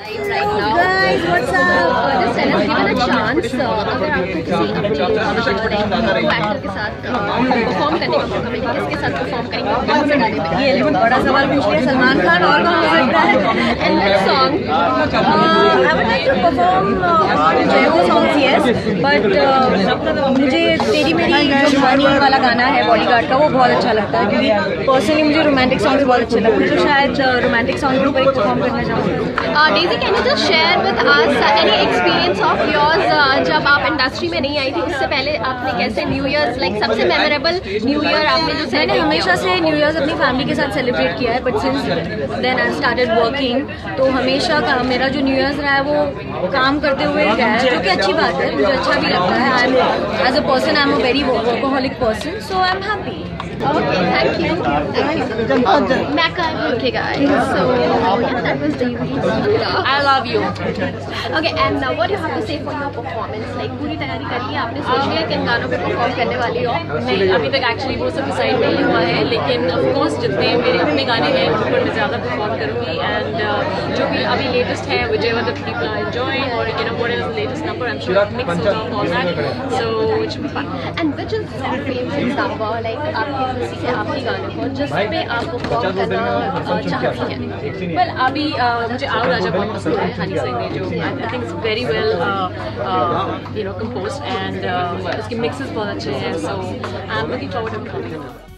Right now, guys, what's up? Uh, just tell us, given a chance, uh, अगर आपको किसी अपने actor के साथ परफॉर्म करने का मौका मिले किसके साथ परफॉर्म करेंगे? कौन से गाने पे? ये बहुत बड़ा सवाल पूछ लिया सलमान खान और कौन हो सकता है? And which song I would like to perform Jai Ho songs yes but मुझे तेरी मेरी जो कहानी वाला गाना है बॉडीगार्ड का, वो बहुत अच्छा लगता है। क्योंकि पर्सनली मुझे रोमांटिक सॉन्ग्स बहुत अच्छे लगते हैं। तो शायद रोमांटिक सॉन्ग एक परफॉर्म करना चाहूँगी। Daisy can you just share with us any experience any industry में नहीं आई थी उससे पहले आपने कैसे न्यू ईयर लाइक सबसे मेमोरेबल न्यू ईयर आपने जो मैंने हमेशा से न्यू ईयर्स अपनी फैमिली के साथ सेलिब्रेट किया है but since then I started working तो हमेशा का मेरा जो न्यू ईयर्स रहा है वो काम करते हुए गया है जो कि अच्छी बात है मुझे अच्छा भी लगता है I am as a person I am a very workaholic person so I am happy Okay, thank you. Thank you. Mecca, okay guys. So yeah, that was Daisy. I love you. Okay, and uh, what do you have to say for your performance? Like पूरी तैयारी करी है। आपने सोच लिया किन गानों पे परफॉर्म करने वाली हो? नहीं अभी तक एक्चुअली वो सब डिसाइड नहीं हुआ है लेकिन ऑफ़ कोर्स जितने मेरे अपने गाने हैं उन पर मैं ज़्यादा परफॉर्म करूँगी। एंड जो भी अभी लेटेस्ट है Vijay one people are enjoying और you know what is latest number I am sure mix of all that so be fun which is your favorite number? Like आपके किसी आपके गानों को जिस पे आप परफॉर्म करना uh, चाहती हैं? वेल अभी uh, मुझे आओ राजा बहुत पसंद है हनी सिंह ने जो I think very well you know compose and उसके मिक्सेस बहुत अच्छे हैं so I am looking forward to